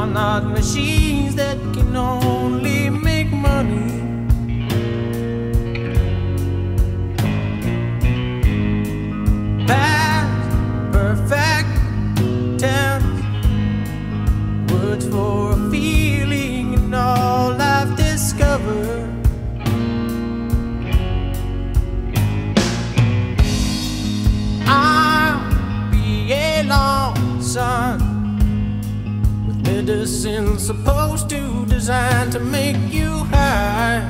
are not machines that can only medicine's supposed to design to make you high.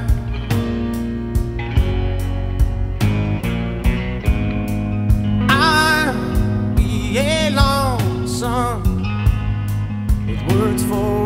I'll be a lonesome with words for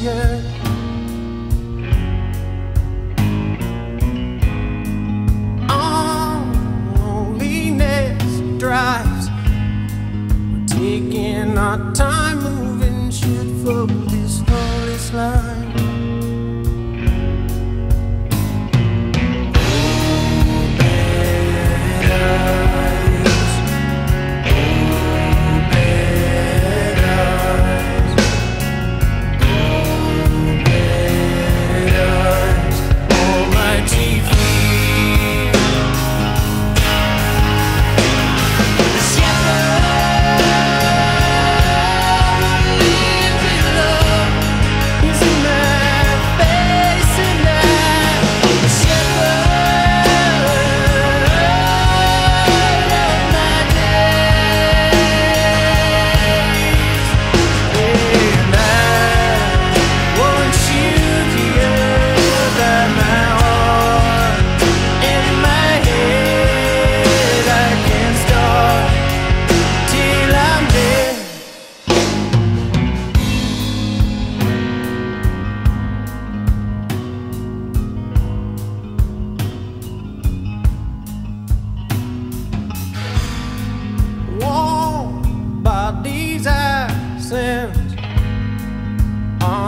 profiteer.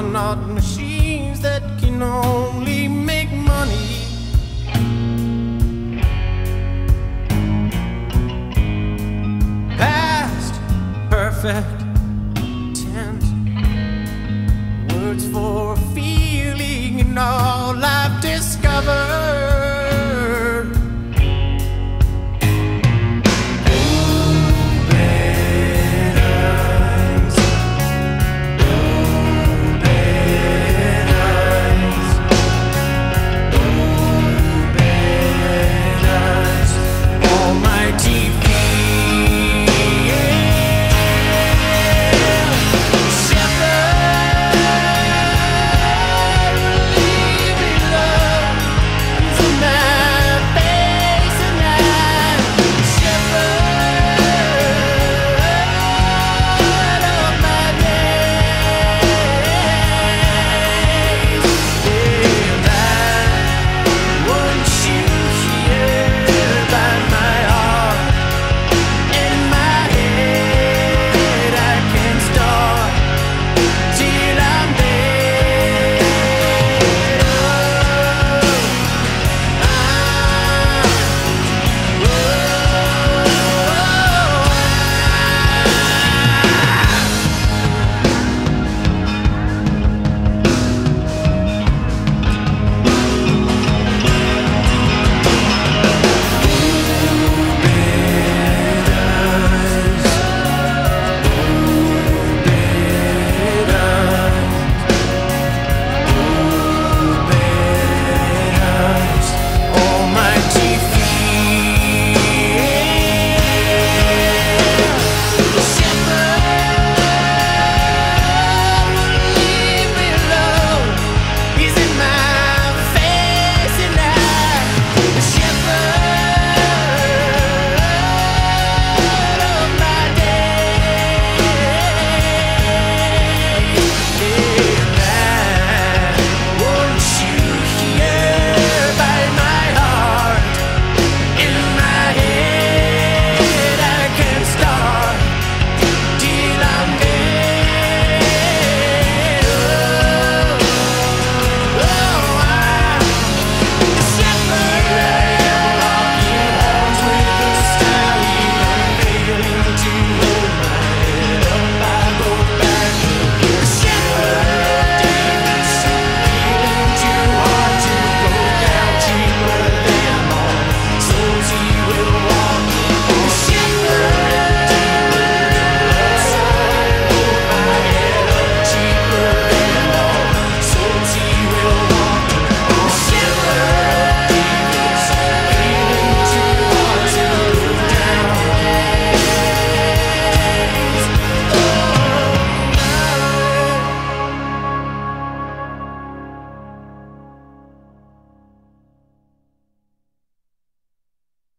are not machines that can only make money. Past perfect tense, words for feeling in all I've